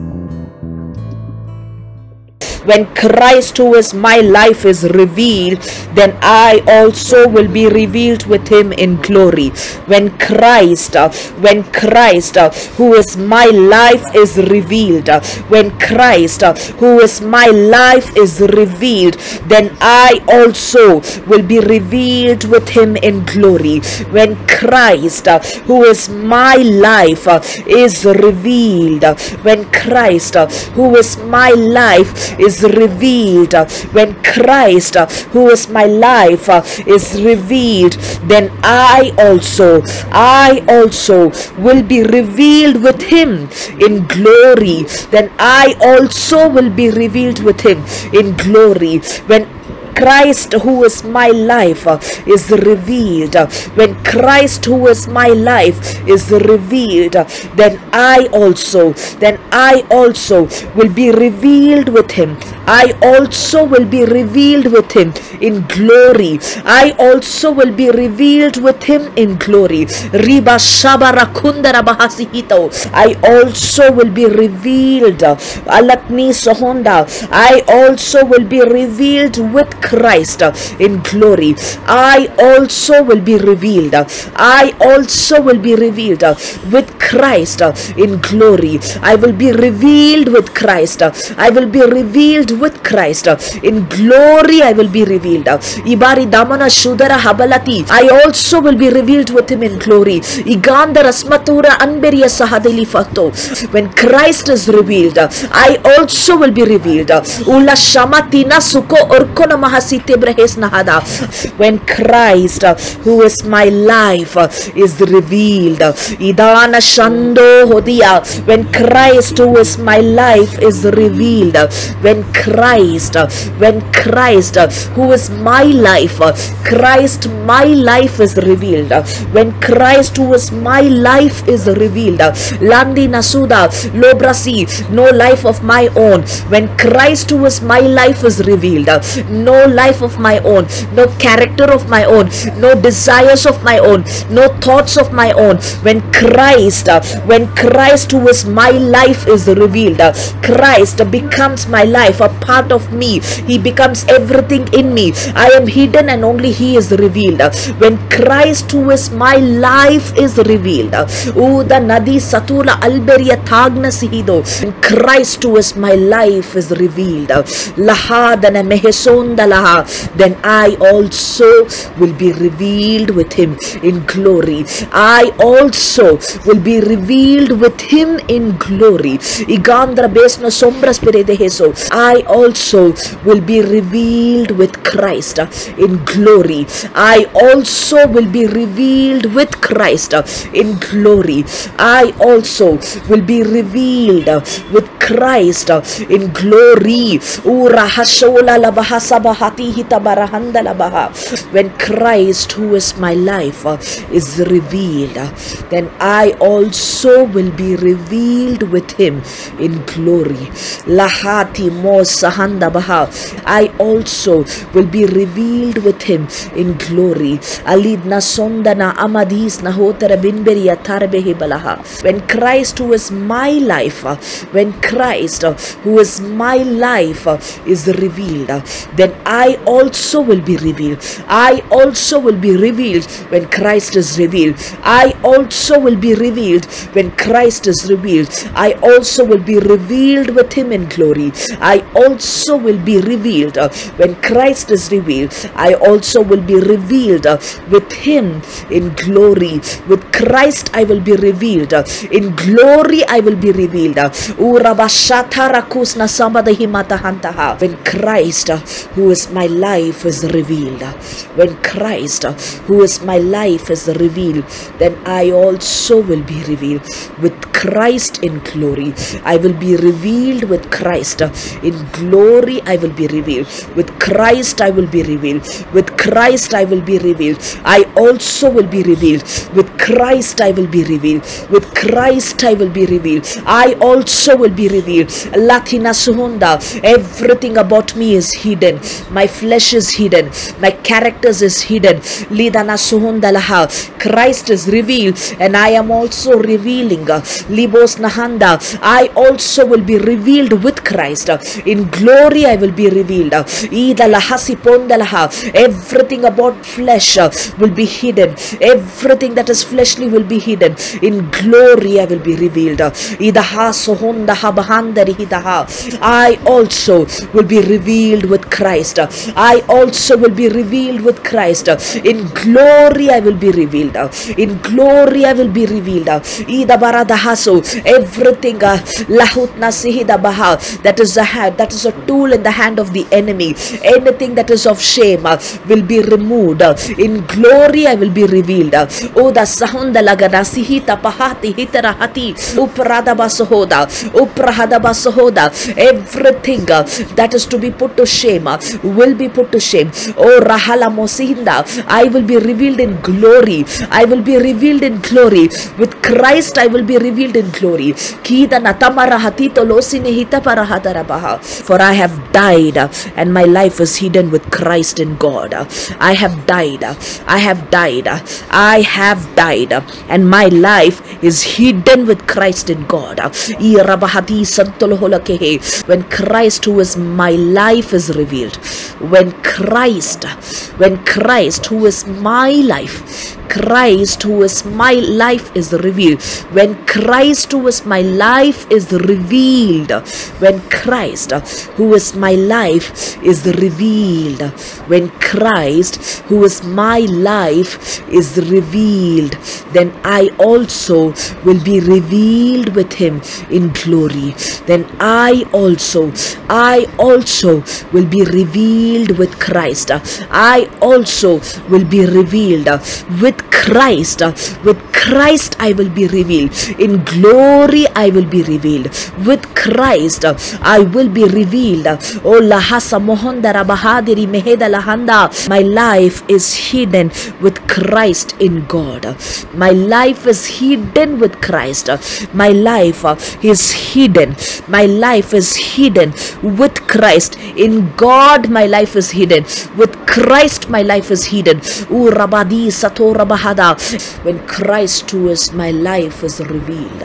Thank you. When Christ, who is my life, is revealed, then I also will be revealed with him in glory. When Christ, uh, when Christ, uh, who is my life, is revealed, uh, when Christ, uh, who is my life, is revealed, then I also will be revealed with him in glory. When Christ, who is my life, is revealed, when Christ, who is my life, is revealed, uh, when Christ, uh, who is my life, uh, is revealed, then I also, I also will be revealed with him in glory. Then I also will be revealed with him in glory. When Christ, who is my life, is revealed. When Christ, who is my life, is revealed, then I also, then I also will be revealed with Him. I also will be revealed with Him in glory. I also will be revealed with Him in glory. I also will be revealed. Alakni Sohonda. I also will be revealed with Christ uh, in glory. I also will be revealed. I also will be revealed uh, with Christ uh, in glory. I will be revealed with Christ. I will be revealed with Christ in glory. I will be revealed. Ibari Damana Shudara Habalati. I also will be revealed with him in glory. When Christ is revealed, I also will be revealed. Ula Shamatina Suko Orkona. When Christ, uh, who is my life, uh, is revealed. Shando. When Christ, who is my life, is revealed. When Christ, uh, when Christ, who is my life, Christ, my life is revealed. When Christ, who is my life, is revealed. Landi Nasuda, Lobrasi, no life of my own. When Christ, who is my life, is revealed. No life of my own, no character of my own, no desires of my own, no thoughts of my own. When Christ, uh, when Christ, who is my life, is revealed, uh, Christ becomes my life, a part of me. He becomes everything in me. I am hidden and only He is revealed. Uh, When Christ, who is my life, is revealed, uh, Uda Nadi Satula Alberia Tagna Sihido. Christ, who is my life, is revealed, uh, Lahadana Mehesonda Then I also will be revealed with Him in glory. I also will be revealed with Him in glory. I also will be revealed with Christ in glory. I also will be revealed with Christ in glory. I also will be revealed with Christ in glory. When Christ, who is my life, is revealed, then I also will be revealed with Him in glory. Lahati. I also will be revealed with Him in glory. Alid na sonda na amadis. When Christ, who is my life, when Christ, who is my life, is revealed, then I also will be revealed. I also will be revealed when Christ is revealed. I also will be revealed when Christ is revealed. I also will be revealed with Him in glory. I also will be revealed uh, when Christ is revealed. I also will be revealed uh, with Him in glory. With Christ, I will be revealed. In glory, I will be revealed. When Christ, who is my life, is revealed. When Christ, who is my life, is revealed, then I also will be revealed with Christ in glory. I will be revealed with Christ in glory. I will be revealed with Christ. I will be revealed with Christ. I will be revealed. I also will be revealed with Christ I will be revealed. With Christ I will be revealed. I also will be revealed. Latina Suhunda. Everything about me is hidden. My flesh is hidden. My characters is hidden. Lidana Suhunda Laha. Christ is revealed and I am also revealing. Libos Nahanda. I also will be revealed with Christ. In glory I will be revealed. Ida Lahasi Pondalaha. Everything about flesh will be hidden. Everything that is fleshly will be hidden. In glory I will be revealed. I also will be revealed with Christ. I also will be revealed with Christ. In glory I will be revealed. In glory I will be revealed. Everything uh. That is a hand, that is a tool in the hand of the enemy. Anything that is of shame uh, will be removed. In glory I will be revealed. Oh, the Sahunda Lagana Sihita Pahati Hitarahati Uprada Basahoda Uprahada Basahoda. Everything uh, that is to be put to shame uh, will be put to shame. O Rahala Mosinda. I will be revealed in glory. I will be revealed in glory. With Christ I will be revealed in glory. For I have died uh, and my life is hidden with Christ in God. I have died. I have died. I have died. And my life is hidden with Christ in God. When Christ, who is my life, is revealed. When Christ, when Christ, who is my life, Christ, who is my life, is revealed. When Christ, who is my life, is revealed. When Christ, who is my life, is revealed. When Christ, who is my life, is revealed, then I also will be revealed with him in glory. Then I also, I also will be revealed with Christ. I also will be revealed with Christ. With Christ I will be revealed. In glory I will be revealed. With Christ I will be revealed. Oh Lahasa Mohondara Bahadiri Meheda Lahanda. My life is hidden with Christ in God. My life is hidden with Christ. My life is hidden. My life is hidden with Christ. In God my life is hidden. With Christ my life is hidden. When Christ who is my life is revealed.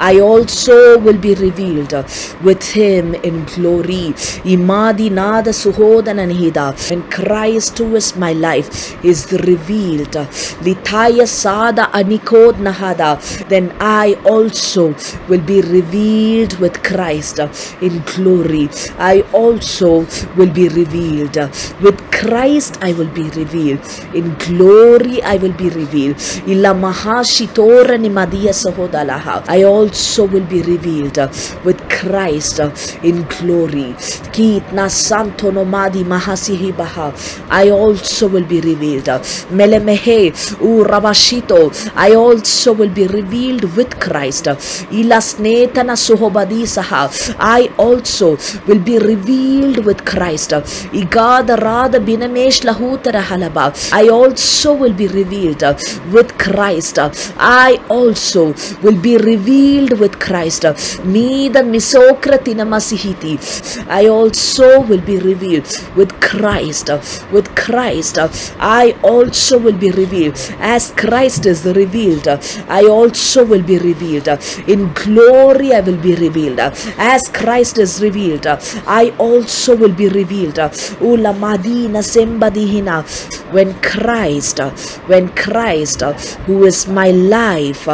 I also will be revealed with him in glory. Imadi Nada. When Christ who is my life is revealed. Litaya Sada Anikod Nahada. Then I also will be revealed with Christ in glory. I also will be revealed. With Christ I will be revealed. In glory I will be revealed. Illa Mahashitora Nimadia Sahodalaha. I also will be revealed uh, with Christ uh, in glory. Kitna Santo Nomadi Mahasihi Baha. I also will be revealed. Uh, melemehe U Rabashito. I also will be revealed with Christ. Ilasnetana Suhobadi Saha. I also will be revealed with Christ. Igada Rada Binamesh Lahutara Halaba. I also will be revealed uh, with Christ. Uh, I also will be revealed with Christ. Uh, Me the Misokratina Masihiti. I also will be revealed with Christ. With Christ. I also will be revealed. As Christ is revealed, I also will be revealed. In glory, I will be revealed. As Christ is revealed, I also will be revealed. Ula Madina Sembadihina. When Christ, when Christ, who is my life,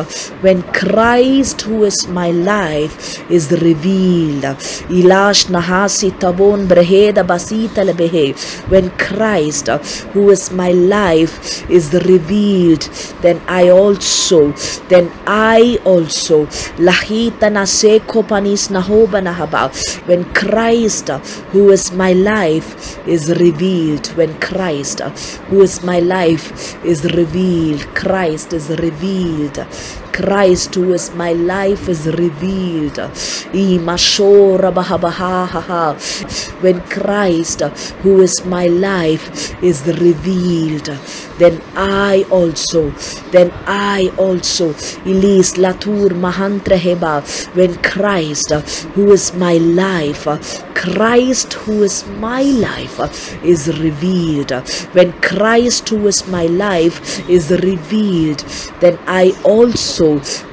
when Christ, who is my life, is revealed. Ilash Nahasi Tabon Breheda Basita Lebehe. When Christ, who is my life, is revealed, then I also, then I also, Lahita Naseko Panis Nahoba Nahaba. When Christ, who is my life, is revealed, when Christ, who is my life, is revealed, Christ is revealed. Christ who is my life is revealed. When Christ who is my life is revealed, then I also, then I also, Ilis Latur Mahantra Heba, when Christ who is my life, Christ who is my life is revealed. When Christ who is my life is revealed, then I also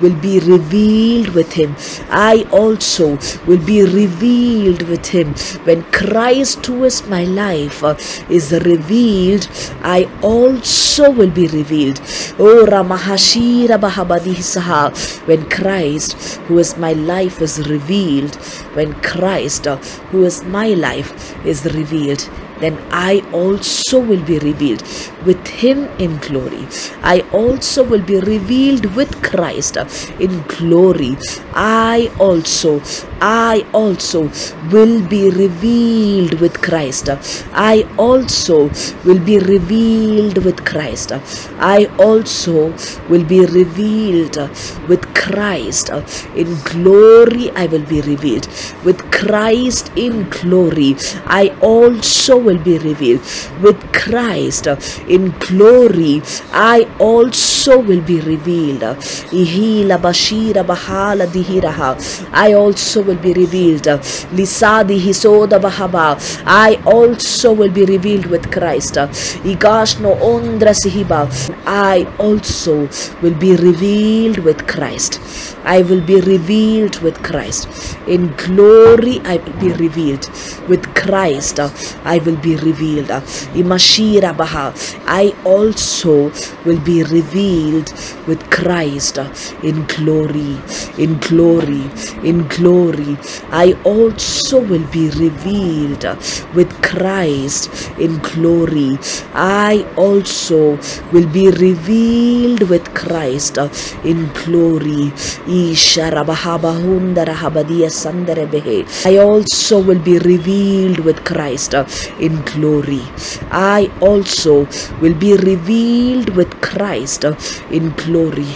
will be revealed with him. I also will be revealed with him. When Christ who is my life uh, is revealed, I also will be revealed. Oh Ramahashira Bahabadisaha. When Christ who is my life is revealed, when Christ uh, who is my life is revealed, then I also will be revealed with him in glory. I also will be revealed with Christ in glory. I also, I also will be revealed with Christ. I also will be revealed with Christ. I also will be revealed with Christ in glory. I will be revealed with Christ in glory. I also will be revealed with Christ uh, in glory. I also will be revealed. I also will be revealed. I also will be revealed with Christ. I also will be revealed with Christ. I will be revealed with Christ. In glory, I will be revealed. With Christ, uh, I will be revealed. Baha. I also will be revealed with Christ in glory. In glory. In glory. I also will be revealed with Christ in glory. I also will be revealed with Christ in glory. I also will be revealed with Christ in glory. I also will be revealed with Christ in glory.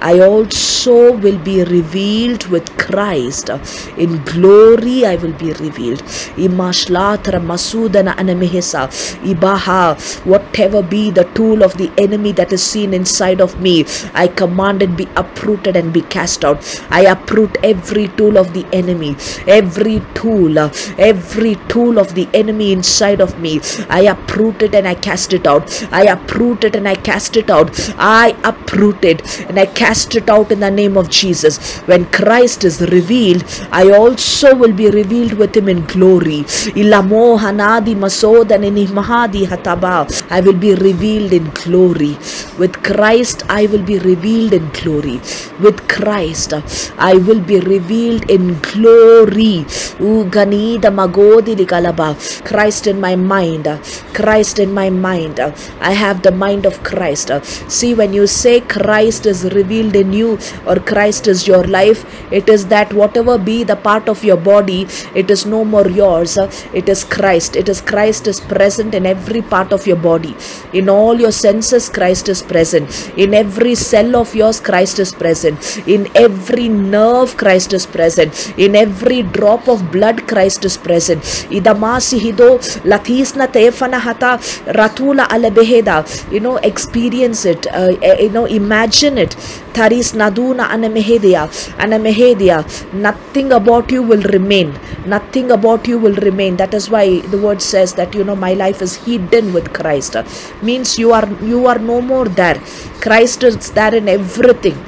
I also will be revealed with Christ in glory. I will be revealed. Imashlatra masudana anamehesa ibaha. Whatever be the tool of the enemy that is seen inside of me, I command it be uprooted and be cast out. I uproot every tool of the enemy, every tool, uh, every tool of the enemy inside of me. I uproot it and I cast it out. I uproot it and I cast it out. I uproot it and I cast it out in the name of Jesus. When Christ is revealed, I also will be revealed with him in glory. I will be revealed in glory. With Christ, I will be revealed in glory. With Christ, I will be revealed in glory. Christ in my mind. Uh, Christ in my mind. Uh, I have the mind of Christ. Uh. See, when you say Christ is revealed in you or Christ is your life, it is that whatever be the part of your body, it is no more yours. It is Christ. It is Christ is present in every part of your body. In all your senses, Christ is present. In every cell of yours, Christ is present. In every nerve, Christ is present. In every drop of blood, Christ is present. Latisna tefana hata ratula alebeheda. You know, experience it. Uh, you know, imagine it. Taris naduna anamehedia. Anamehedia. Nothing about you will remain. Nothing about you will remain. That is why the word says that you know my life is hidden with Christ. Means you are you are no more there. Christ is there in everything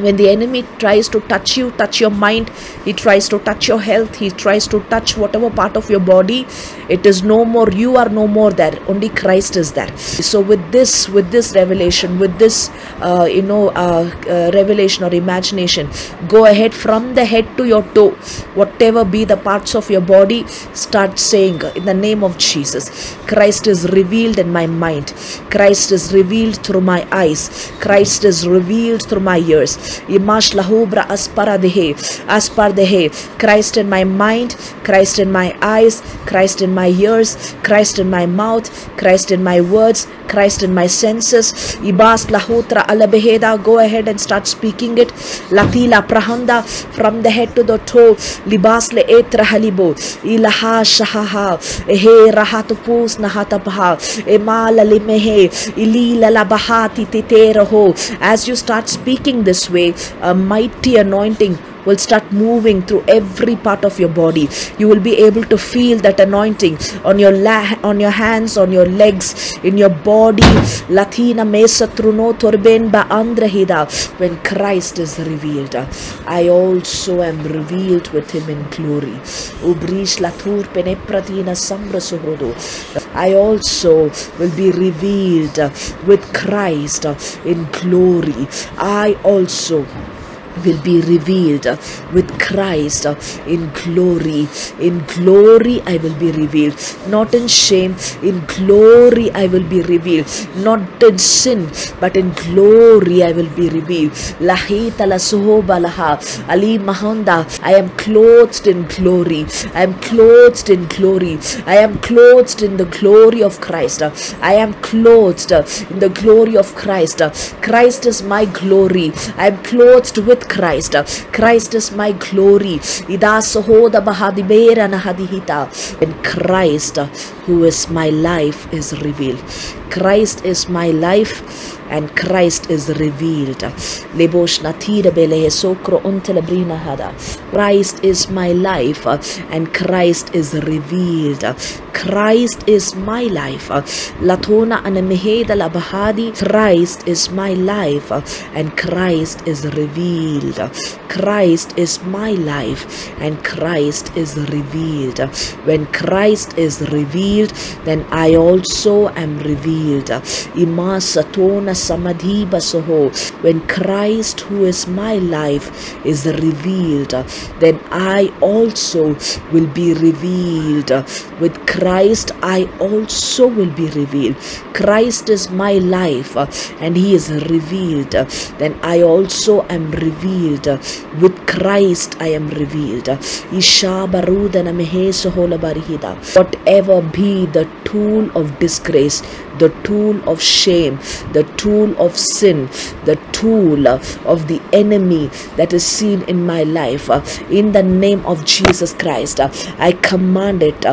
when the enemy tries to touch you touch your mind he tries to touch your health he tries to touch whatever part of your body it is no more you are no more there only christ is there. So with this with this revelation with this uh, you know uh, uh, revelation or imagination go ahead from the head to your toe whatever be the parts of your body start saying in the name of jesus christ is revealed in my mind. Christ is revealed through my eyes. Christ is revealed through my ears Imash lahubra asparadehe. Aspardehe. Christ in my mind, Christ in my eyes, Christ in my ears, Christ in my mouth, Christ in my words, Christ in my senses. Ibas lahutra alabeheda. Go ahead and start speaking it. Latila prahanda from the head to the toe. Libas le etra halibo. Ilaha shahaha. Ehe rahatupus nahatapaha. Emala limehe. Ilila labahati titeraho. As you start speaking this way, a mighty anointing will start moving through every part of your body. You will be able to feel that anointing on your on your hands on your legs in your body. Latina mesa truno when christ is revealed i also am revealed with him in glory. Latur penepratina sambra i also will be revealed with christ in glory. I also will be revealed with Christ in glory. In glory, I will be revealed. Not in shame, in glory, I will be revealed. Not in sin, but in glory, I will be revealed. Ali. I am clothed in glory. I am clothed in glory. I am clothed in the glory of Christ. I am clothed in the glory of Christ. Christ is my glory. I am clothed with Christ. Christ is my glory. And Christ, who is my life, is revealed. Christ is my life and Christ is revealed. Christ is my life uh, and Christ is revealed. Christ is my life. Latona. Christ is my life uh, and Christ is revealed. Christ is my life and Christ is revealed. When Christ is revealed, then I also am revealed. Imasatona samadhi basoho. When Christ, who is my life, is revealed, then I also will be revealed. With Christ, I also will be revealed. Christ is my life and He is revealed. Then I also am revealed. With Christ, I am revealed. Whatever be the tool of disgrace, the tool of shame, the tool of sin, the tool uh, of the enemy that is seen in my life. Uh, in the name of Jesus Christ, uh, I command it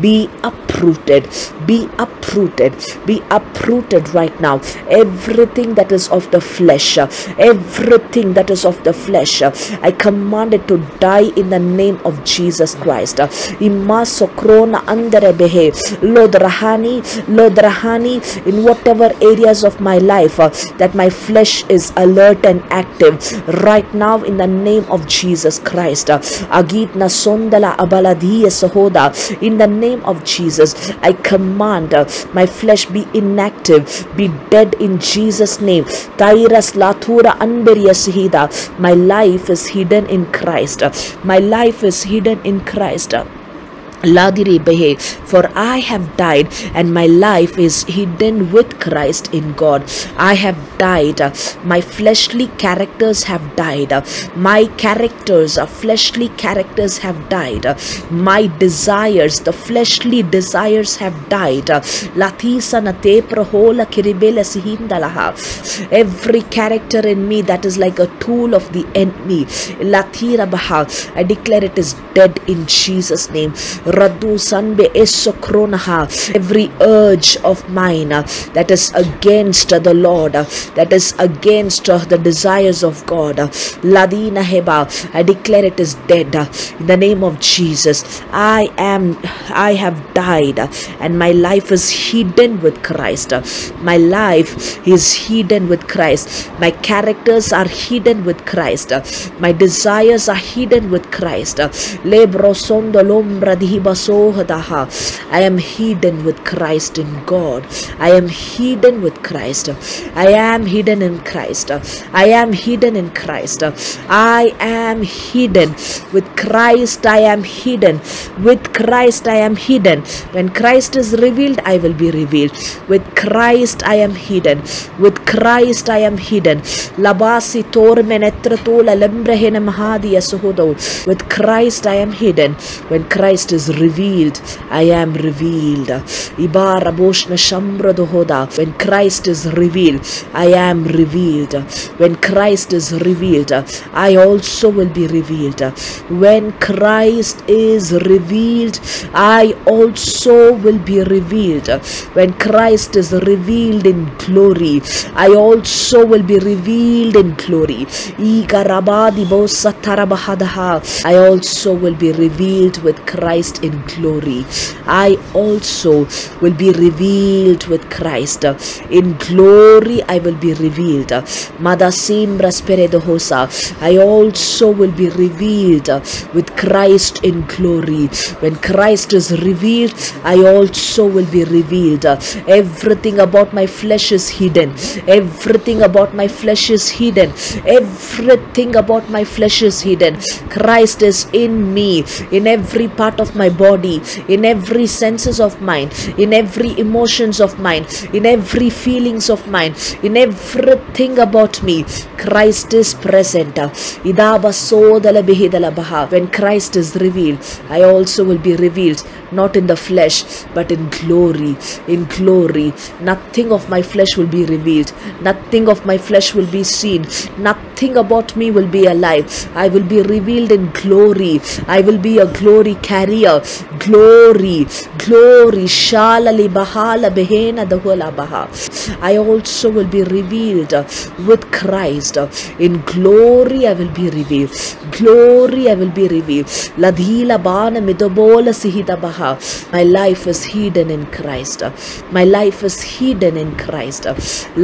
be uprooted, be uprooted, be uprooted right now. Everything that is of the flesh, everything that is of the flesh, I command it to die in the name of Jesus Christ. Imasokrona anderebehe, lodrahani, lodrahani, in whatever areas of my life uh, that my flesh is alert and active right now in the name of Jesus Christ. Agit na sondala abaladiya sahoda. In the name of Jesus, I command uh, my flesh be inactive, be dead in Jesus' name. Tairas latura anberia sihida. My life is hidden in Christ. My life is hidden in Christ. For I have died and my life is hidden with Christ in God. I have died. My fleshly characters have died. My characters, uh, fleshly characters have died. My desires, the fleshly desires have died. Every character in me that is like a tool of the enemy. I declare it is dead in Jesus' name. Every urge of mine uh, that is against the Lord, uh, that is against uh, the desires of God. I declare it is dead in the name of Jesus. I am, I have died and my life is hidden with Christ. My life is hidden with Christ. My characters are hidden with Christ. My desires are hidden with Christ. I am hidden with Christ in God. I am hidden with Christ. I am hidden in Christ. I am hidden in Christ. I am hidden with Christ. I am hidden with Christ. I am hidden. When Christ is revealed, I will be revealed. With Christ, I am hidden. With Christ, I am hidden. Labasi tormenetratola lembrehena mahadi yasuhodo. With Christ, I am hidden. When Christ is revealed, I am revealed. When Christ is revealed, I am revealed. When Christ is revealed, I also will be revealed. When Christ is revealed, I also will be revealed. When Christ is revealed in glory, I also will be revealed in glory. I also will be revealed with Christ in glory. I also will be revealed with Christ. In glory, I will be revealed. Madasimbra Speredohosa. I also will be revealed with Christ in glory. When Christ is revealed, I also will be revealed. Everything about my flesh is hidden. Everything about my flesh is hidden. Everything about my flesh is hidden. Christ is in me, in every part of my body, in every senses of mine, in every emotions of mine, in every feelings of mine, in everything about me. Christ is present. When Christ is revealed, I also will be revealed, not in the flesh, but in glory. In glory, nothing of my flesh will be revealed, nothing of my flesh will be seen, nothing about me will be alive. I will be revealed in glory. I will be a glory carrier. Glory, glory. Shalali bahala behena dahola baha. I also will be revealed with Christ. In glory, I will be revealed. Glory, I will be revealed. Ladhila bana midobola sihita baha. My life is hidden in Christ. My life is hidden in Christ.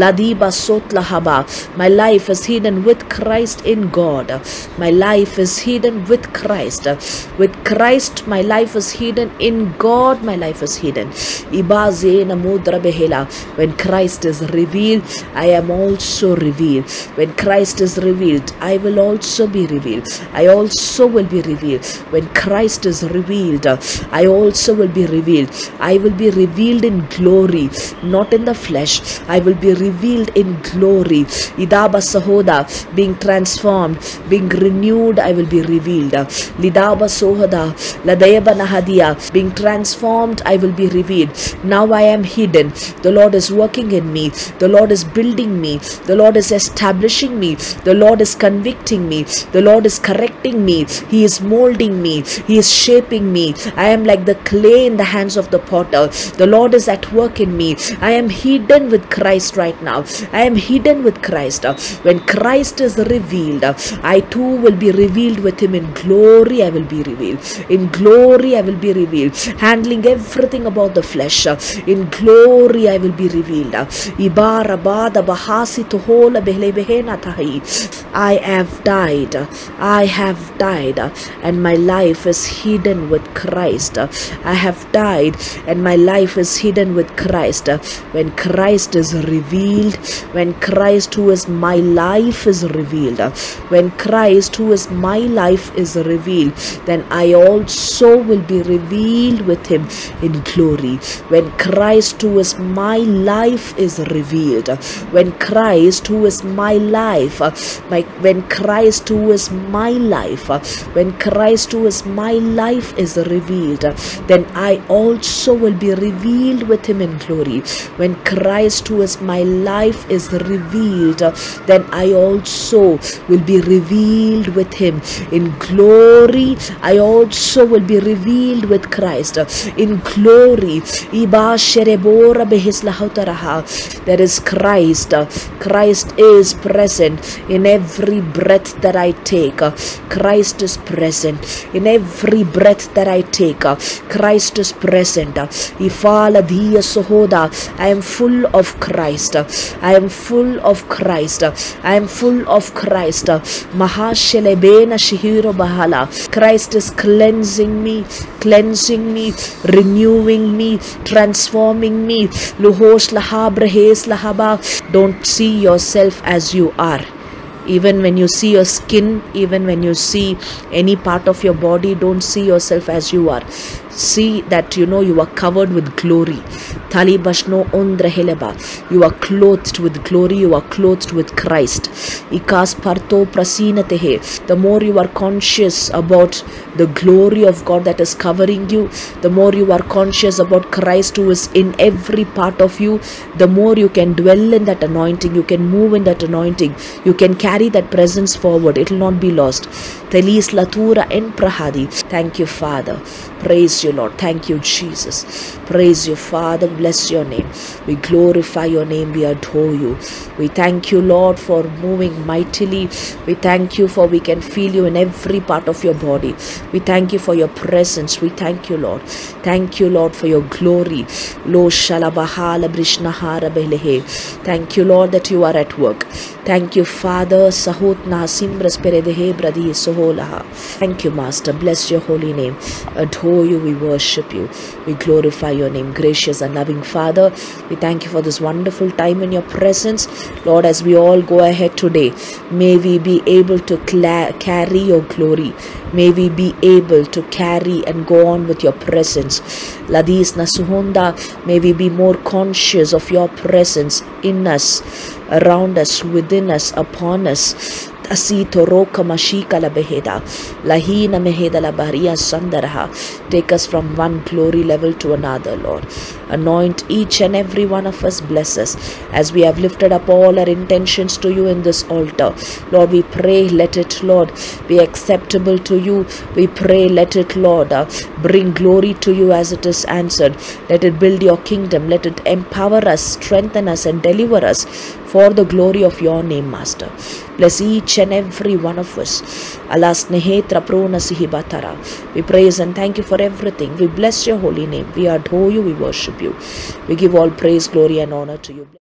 Ladiba sotla haba. My life is hidden with Christ in God. My life is hidden with Christ. With Christ, my life is hidden. In God, my life is hidden. When Christ is revealed, I am also revealed. When Christ is revealed, I will also be revealed. I also will be revealed. When Christ is revealed, I also will be revealed. I will be revealed in glory, not in the flesh. I will be revealed in glory. Idaba Sahoda, being transformed, being renewed, I will be revealed. Lidaba Sohada, Ladayaba Being transformed, I will be revealed. Now I am hidden. The Lord is working in me. The Lord is building me. The Lord is establishing me. The Lord is convicting me. The Lord is correcting me. He is molding me. He is shaping me. I am like the clay in the hands of the potter. The Lord is at work in me. I am hidden with Christ right now. I am hidden with Christ. When Christ is revealed, I too will be revealed with Him in glory. I will be revealed. In glory, I will be revealed. Handling everything about the flesh. In glory, I will be revealed. I have died. I have died, and my life is hidden with Christ. I have died, and my life is hidden with Christ. When Christ is revealed, when Christ, who is my life, is revealed, when Christ, who is my life, is revealed, then I also will be revealed with Him in glory. When Christ, who is my life, is revealed, when Christ, who is my life, my when Christ, who is my life, when Christ, who is my life, is revealed, then I also will be revealed with Him in glory. When Christ, who is my life, is revealed, then I also will be revealed with Him in glory. I also will be revealed with Christ in glory. There is Christ. Christ is present in every breath that I take. Christ is present in every breath that I take. Christ is present. I am full of Christ. I am full of Christ. I am full of Christ. Christ is cleansing me. Cleansing me, renewing me, transforming me. Don't see yourself as you are. Even when you see your skin even when you see any part of your body don't see yourself as you are see that you know you are covered with glory. Tali bashno ondra heleba. You are clothed with glory. You are clothed with christ. Ikas parto prasinatehe the more you are conscious about the glory of god that is covering you the more you are conscious about christ who is in every part of you the more you can dwell in that anointing. You can move in that anointing. You can carry that presence forward. It will not be lost. Telis latura en prahadi. Thank you father. Praise you lord. Thank you jesus. Praise you father. Bless your name. We glorify your name. We adore you. We thank you lord for moving mightily. We thank you for we can feel you in every part of your body. We thank you for your presence. We thank you lord. Thank you lord for your glory. Lo shalabahala brishnahara belehe. Thank you lord that you are at work. Thank you father. Sahut nasim brasperedehe bradi soholaha. Thank you master. Bless your holy name. Adore you we worship you. We glorify your name gracious and loving father. We thank you for this wonderful time in your presence. Lord as we all go ahead today may we be able to carry your glory. May we be able to carry and go on with your presence. Ladis nasuhunda may we be more conscious of your presence in us around us within us upon us asito roka mashika la beheda lahina meheda la baria sandaraha. Take us from one glory level to another lord. Anoint each and every one of us bless us. As we have lifted up all our intentions to you in this altar lord we pray let it lord be acceptable to you. We pray let it lord uh, bring glory to you as it is answered. Let it build your kingdom. Let it empower us strengthen us and deliver us for the glory of your name master. Bless each and every one of us. Alas nehetra prona sihibatara we praise and thank you for everything. We bless your holy name. We adore you. We worship you. We give all praise glory and honor to you